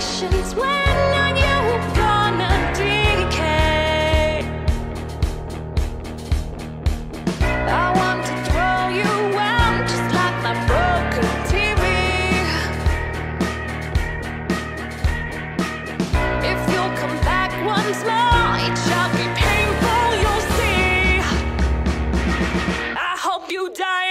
patience when are you gonna decay? I want to throw you out just like my broken TV. If you'll come back once more, it shall be painful, you'll see. I hope you die.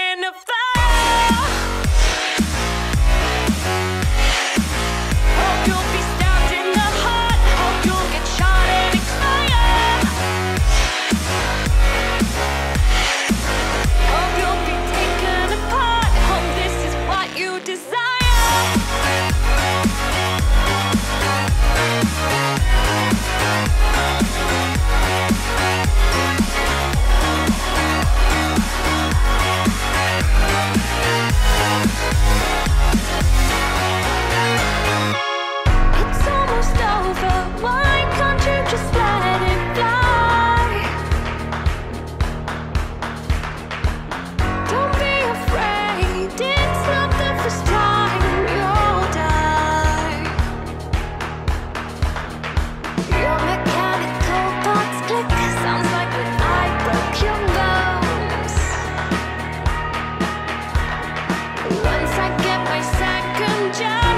Just.